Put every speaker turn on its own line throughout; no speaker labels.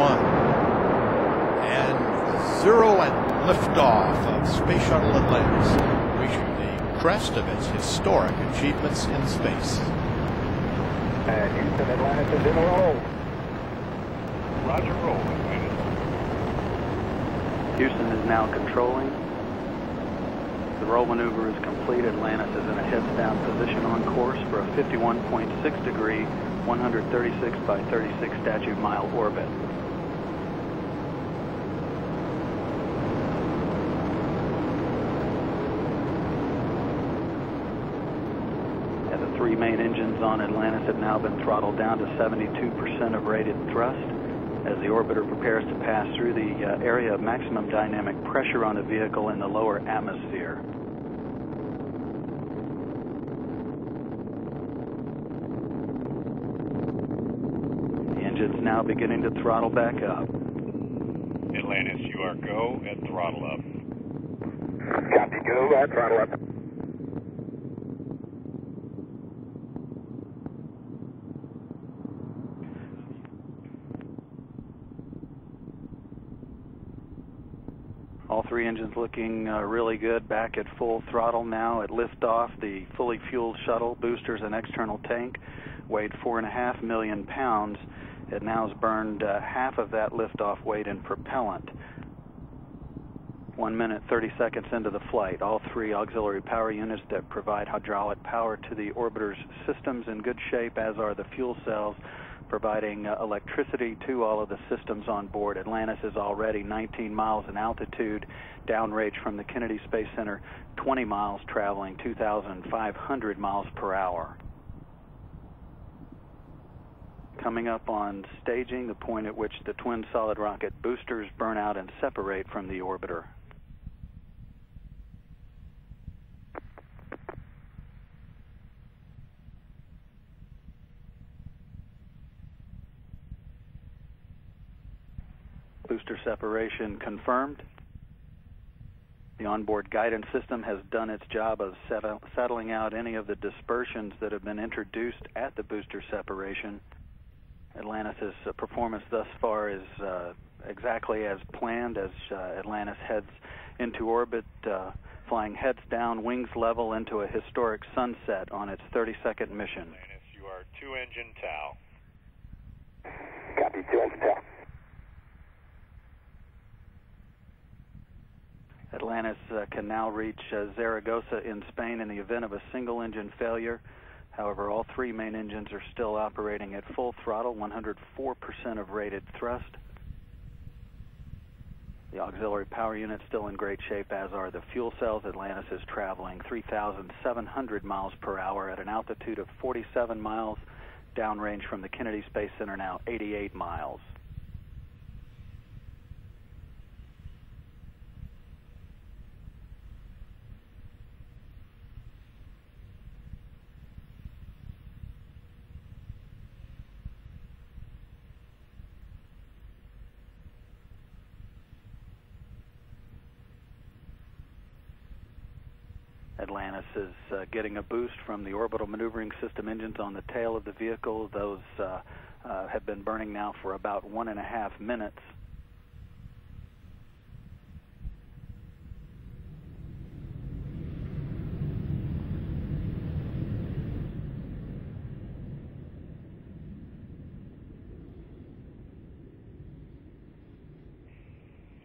one. And zero and liftoff of Space Shuttle Atlantis, reaching the crest of its historic achievements in space.
And Houston, Atlantis is in a roll.
Roger, roll.
Houston is now controlling. The roll maneuver is complete. Atlantis is in a heads down position on course for a 51.6 degree, 136 by 36 statute mile orbit. The three main engines on Atlantis have now been throttled down to 72% of rated thrust as the orbiter prepares to pass through the uh, area of maximum dynamic pressure on the vehicle in the lower atmosphere. The engine's now beginning to throttle back up.
Atlantis, you are go at throttle up.
Copy, go, uh, throttle up.
All three engines looking uh, really good, back at full throttle now at liftoff. The fully fueled shuttle, boosters, and external tank weighed four and a half million pounds. It now has burned uh, half of that liftoff weight in propellant. One minute, 30 seconds into the flight, all three auxiliary power units that provide hydraulic power to the orbiter's systems in good shape, as are the fuel cells providing uh, electricity to all of the systems on board. Atlantis is already 19 miles in altitude, downrange from the Kennedy Space Center, 20 miles, traveling 2,500 miles per hour. Coming up on staging, the point at which the twin solid rocket boosters burn out and separate from the orbiter. Booster separation confirmed. The onboard guidance system has done its job of settle, settling out any of the dispersions that have been introduced at the booster separation. Atlantis' uh, performance thus far is uh, exactly as planned as uh, Atlantis heads into orbit, uh, flying heads down, wings level into a historic sunset on its 30 second mission.
Atlantis, you are two engine TAL.
Copy, two engine TAL.
Atlantis uh, can now reach uh, Zaragoza in Spain in the event of a single engine failure. However, all three main engines are still operating at full throttle, 104% of rated thrust. The auxiliary power unit still in great shape, as are the fuel cells. Atlantis is traveling 3,700 miles per hour at an altitude of 47 miles, downrange from the Kennedy Space Center now 88 miles. Atlantis is uh, getting a boost from the orbital maneuvering system engines on the tail of the vehicle. Those uh, uh, have been burning now for about one and a half minutes.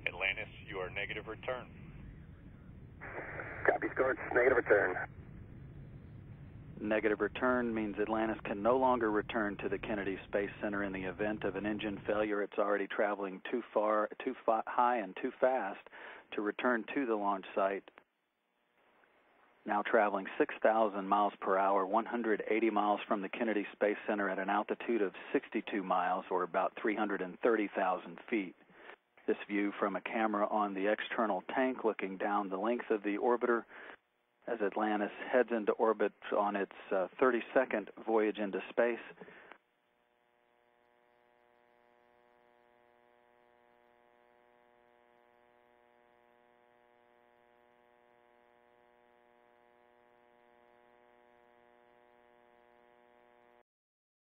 Atlantis, you are negative return.
Copy, scored, negative return.
Negative return means Atlantis can no longer return to the Kennedy Space Center in the event of an engine failure. It's already traveling too far, too high, and too fast to return to the launch site. Now traveling 6,000 miles per hour, 180 miles from the Kennedy Space Center at an altitude of 62 miles, or about 330,000 feet. This view from a camera on the external tank looking down the length of the orbiter as Atlantis heads into orbit on its uh, 32nd voyage into space.